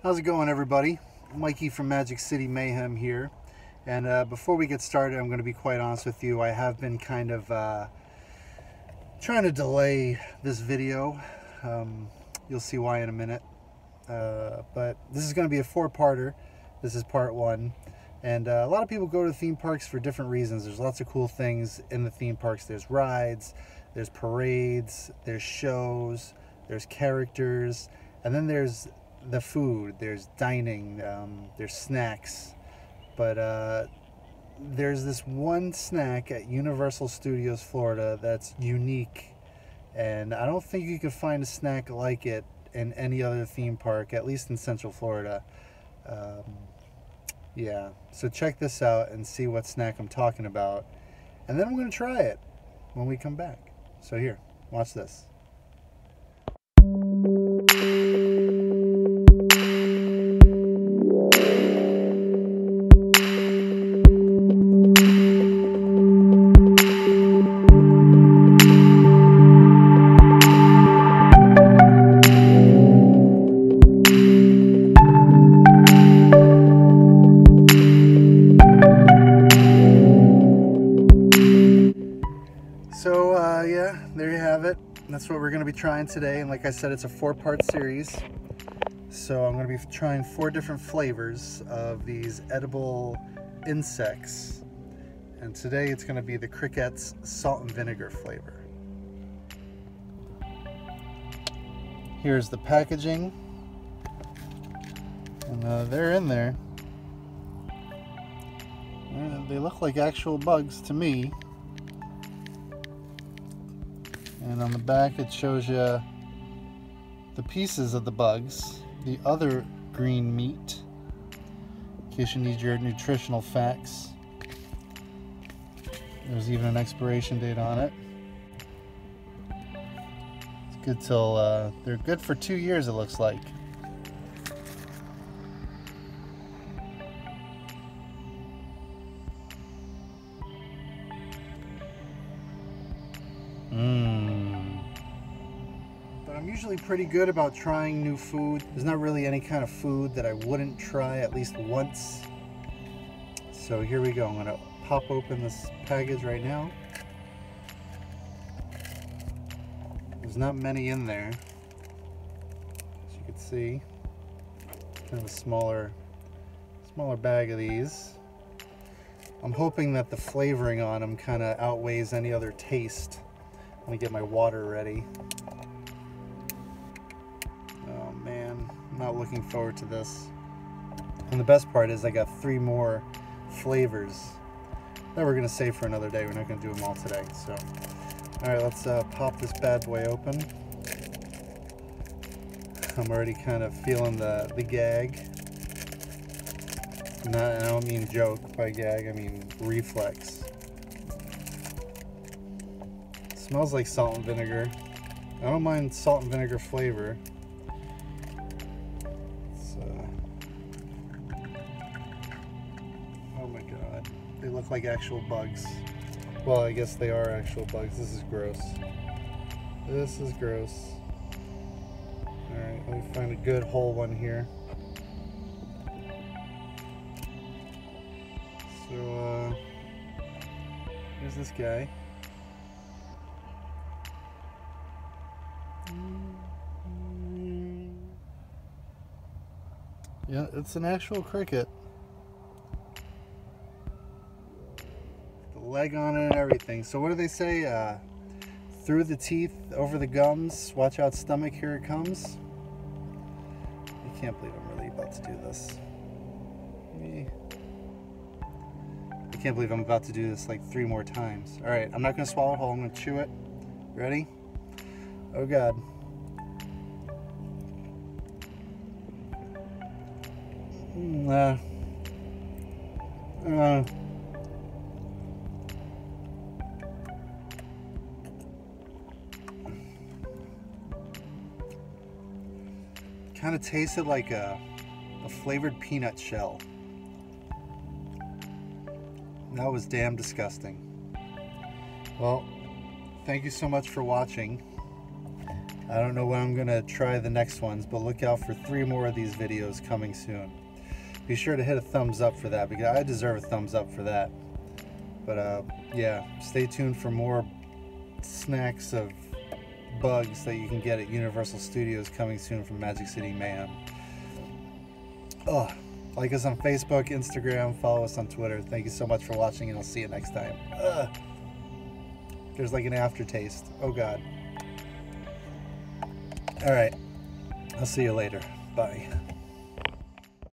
How's it going, everybody? Mikey from Magic City Mayhem here. And uh, before we get started, I'm going to be quite honest with you. I have been kind of uh, trying to delay this video. Um, you'll see why in a minute. Uh, but this is going to be a four-parter. This is part one. And uh, a lot of people go to theme parks for different reasons. There's lots of cool things in the theme parks. There's rides, there's parades, there's shows, there's characters, and then there's the food. There's dining, um, there's snacks. But uh, there's this one snack at Universal Studios Florida that's unique. And I don't think you could find a snack like it in any other theme park, at least in Central Florida. Um, yeah, so check this out and see what snack I'm talking about. And then I'm going to try it when we come back. So here, watch this. So uh, yeah, there you have it. That's what we're to be trying today. And like I said, it's a four-part series. So I'm to be trying four different flavors of these edible insects. And today it's to be the Crickettes salt and vinegar flavor. Here's the packaging. And uh, they're in there. Uh, they look like actual bugs to me. And on the back it shows you the pieces of the bugs, the other green meat, in case you need your nutritional facts. There's even an expiration date on it. It's good till, uh, they're good for two years it looks like. Mmm. Usually pretty good about trying new food. There's not really any kind of food that I wouldn't try at least once. So here we go. I'm gonna pop open this package right now. There's not many in there. As you can see, kind of a smaller, smaller bag of these. I'm hoping that the flavoring on them kind of outweighs any other taste. Let me get my water ready. Not looking forward to this. And the best part is I got three more flavors that we're gonna save for another day. We're not gonna do them all today. So, all right, let's uh, pop this bad boy open. I'm already kind of feeling the, the gag. Not, I don't mean joke by gag, I mean reflex. smells like salt and vinegar. I don't mind salt and vinegar flavor. Uh, oh my god. They look like actual bugs. Well, I guess they are actual bugs. This is gross. This is gross. Alright, let me find a good whole one here. So, uh, here's this guy. Yeah, it's an actual cricket. The leg on it and everything. So what do they say? Uh, through the teeth, over the gums, watch out stomach, here it comes. I can't believe I'm really about to do this. I can't believe I'm about to do this like three more times. All right, I'm not gonna swallow it whole, I'm gonna chew it. Ready? Oh God. Uh, uh, kind of tasted like a, a flavored peanut shell. That was damn disgusting. Well, thank you so much for watching. I don't know when I'm going to try the next ones, but look out for three more of these videos coming soon. Be sure to hit a thumbs up for that because I deserve a thumbs up for that. But uh, yeah, stay tuned for more snacks of bugs that you can get at Universal Studios coming soon from Magic City Mayhem. Oh, like us on Facebook, Instagram, follow us on Twitter. Thank you so much for watching, and I'll see you next time. Ugh. There's like an aftertaste. Oh, God. All right. I'll see you later. Bye.